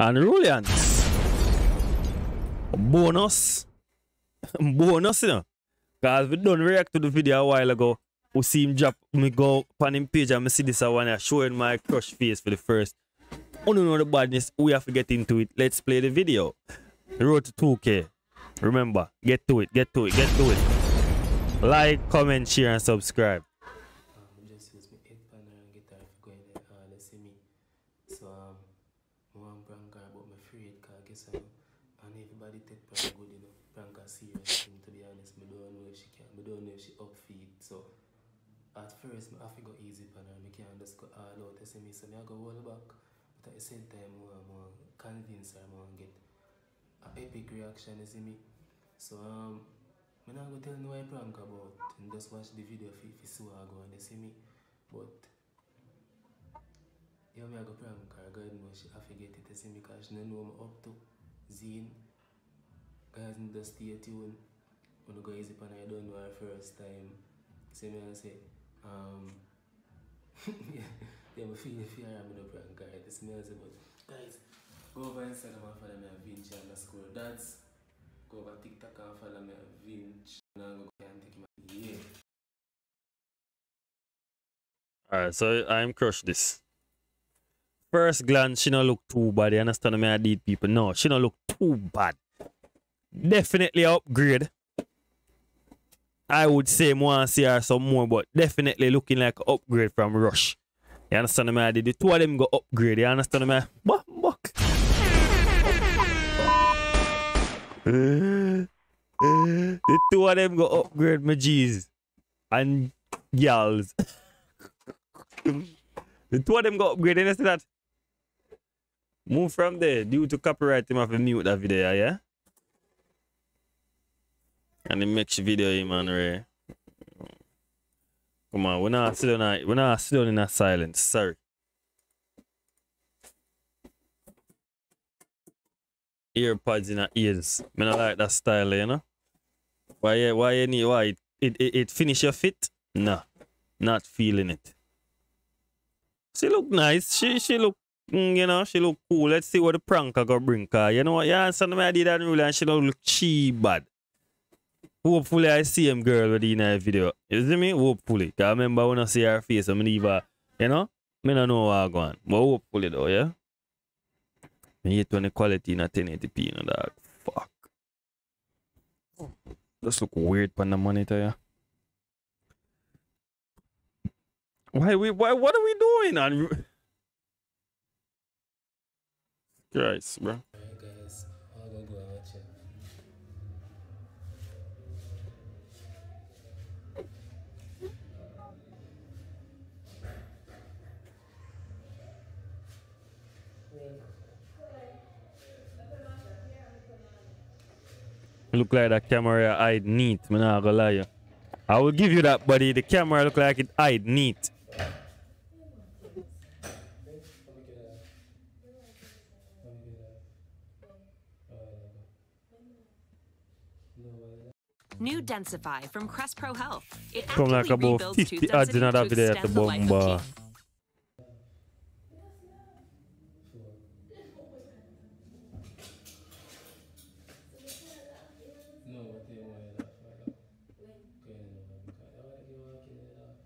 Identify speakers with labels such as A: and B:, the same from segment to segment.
A: Unrulyans. Bonus. Bonus, you know. Because we done react to the video a while ago. We see him drop me go on him page and me see this one here showing my crush face for the first. Oh no, the badness. We have to get into it. Let's play the video. Road to 2K. Remember, get to it, get to it, get to it. Like, comment, share, and subscribe.
B: Um, just use my head panel and guitar for going there. Uh, let's see me. So um, I want Branca, but I'm afraid because I guess I know. Everybody take Branca good, you know. Branca serious thing, to be honest. I don't know if she can. I don't know if she up feed. So at first, I have to go easy on her. I can't just go all out. You see me, so I go hold back. But at the same time, I want to convince her. I want to get an epic reaction, you see me. So um, I'm not going tell no I prank about and just watch the video if you see what I go and you see me. But yeah, me I go prank her, God know she have to get it, you see me, because she don't know what I'm up to. Zine. Guys, need to stay tuned. When I go easy her, I don't know first time. See me and say, um, yeah, yeah, I feel fear I'm in a prank. You see me and say, but guys, go over Instagram and follow me at Vinci underscore dads. Go over TikTok and follow me at Vinci. And I'm going to take my yeah.
A: Alright, so I'm crush this. First glance, she don't look too bad. You understand me? I did people. No, she don't look too bad. Definitely upgrade. I would say more and see her some more, but definitely looking like upgrade from Rush. You understand me? The two of them go upgrade. You understand me? Buck, buck. the two of them go upgrade my G's and gals. the two of them go upgrade. You see that? Move from there. Due to copyright, him have to mute that video, yeah? And the next video, him man, Ray. Come on, we're not sit down, we're not sit down in a silence. Sorry. Earpods in our ears. Me not like that style, you know? Why why need, why? It, it, it, it finish your fit? No. Not feeling it. She look nice. She she look, mm, you know, she look cool. Let's see what the prank I go bring her. You know what? Yeah, son of I did that rule and she don't look cheap bad. Hopefully I see him girl with in that video. You see me? Hopefully. Cause I remember when I see her face, I'm leave her, you know? Me don't know what I go on. But hopefully though, yeah? Me hate when the quality in a 1080p, you know, dog. Fuck. Just look weird on the monitor, yeah? Why we why what are we doing on Christ, bro. Look like that camera eyed neat, man. Not gonna lie. I will give you that, buddy. The camera look like it eyed neat.
C: New Densify from Crest Pro Health. It
A: Come like about
C: rebuilds
A: 50
C: tooth
A: odds in that video at the
C: the life of
A: bomba.
C: teeth.
B: No, what they want to laugh at that. Go ahead and laugh because I want you walking in laugh.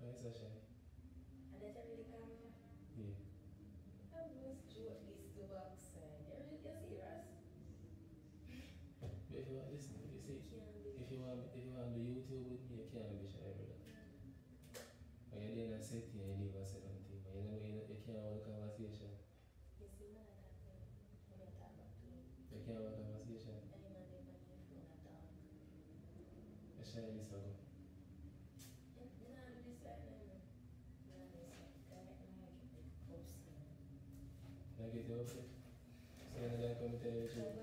B: Why is that shy? Yeah. But if you want listen, if you see, if you want, if you want to do YouTube with me, you can't be shy, brother. When you're doing a set here, you leave a second thing, but you know, you, you can't hold a conversation. You can't a conversation. You shy this ago. Can I get you up there? So you're not gonna come tell you the truth.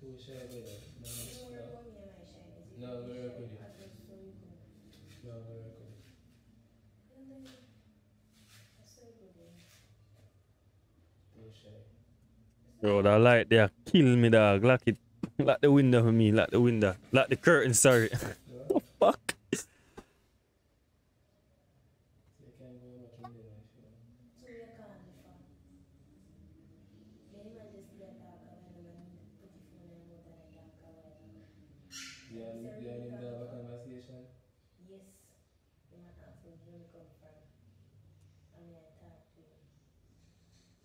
B: Too shy, brother. No, no. No, I'm gonna work with you. No, I'm gonna work with you. Too.
A: Bro, that light there kill me dog. Lock it. Lock the window for me. Lock the window. Lock the curtain. Sorry. the fuck.
B: You can't go much in there, if you want.
D: So you can't be fun. Then man just play talk and when the man put the phone in mouth and talk away.
B: You and you and him to have a conversation.
D: Yes.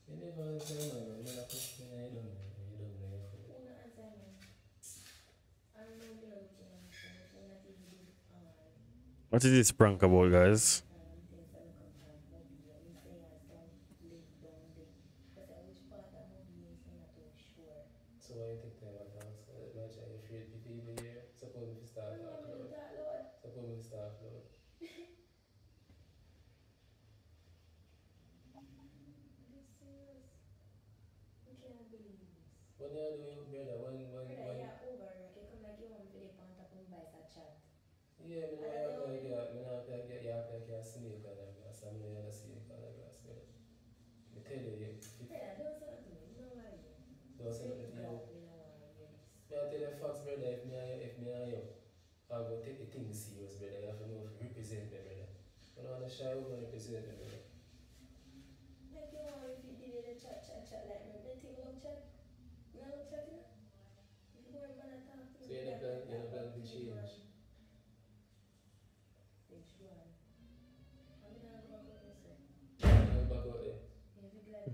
D: I
B: never. You don't know. Don't?
D: I don't know What
A: is this prank about, guys?
D: um, things that me come from Mobile. Me say I don't live down there. Because I which part of Mobile is not too sure.
B: So why you take time out to ask? Uh, Much are you afraid if you here? Suppose if you start
D: You
B: talk
D: want me to
B: loud.
D: talk loud?
B: Suppose if you start loud.
D: This serious. I can't believe this.
B: When you do your brother, when when
D: Brother,
B: when
D: you're overwork. You come like you want to the pant up and buy a chat.
B: yeah, me know you like you, me know like you, you act like a snake and a grass. I know you're a snake and a grass, brother. Me tell you, you
D: Yeah, don't say that to me. No worry.
B: don't say nothing to you.
D: God, me no want to hear this.
B: Me I tell you facts, brother. If me and you, if me and you, I go take the thing serious, brother. You have to know if you represent me, brother. You don't wanna shy over and represent me, brother.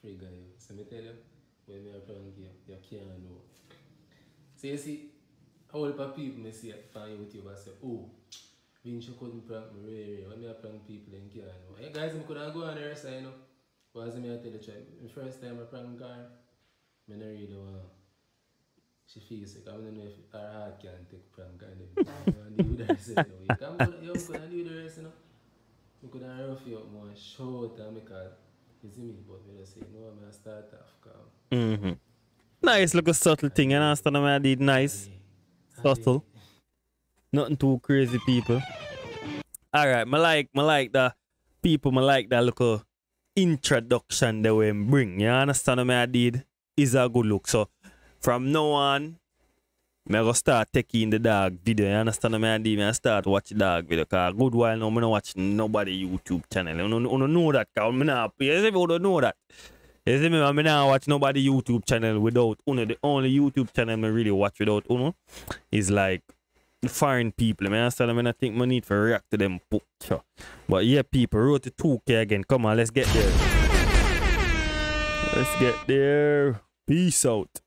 B: Free guy, you. So me tell you, when me a prank you, can't know. So you see, a whole lot of people me see on YouTube and say, oh, Vinci couldn't prank me, really. When me a prank people, can't know. Hey guys, I couldn't go on the rest, you know. But as me I tell you, the first time I prank her, me not really want. She feels sick. I don't know if her heart can take prank and everything. And the rest of the week. I'm gonna, you couldn't do the rest, you know. Could have rough you up more short make a, you see me, but we just say, no, I'm gonna start off calm.
A: Mm-hmm. Nice little subtle thing. You understand what I did? Nice. Subtle. Nothing too crazy, people. Alright, I like, I like the people, I like that little introduction they will bring. You understand what I did? Is a good look. So, from now on, me go start taking the dog video. You understand what I? Me I start watch the dog video. Cause good while now, me not watch nobody YouTube channel. You don't, you know that. Cause me not, you see, you don't know that. You see me, I me not watch nobody YouTube channel without Uno. The only YouTube channel me really watch without Uno is like the foreign people. I understand. I mean, I think I need to react to them. Sure. But yeah, people, road to 2K again. Come on, let's get there. Let's get there. Peace out.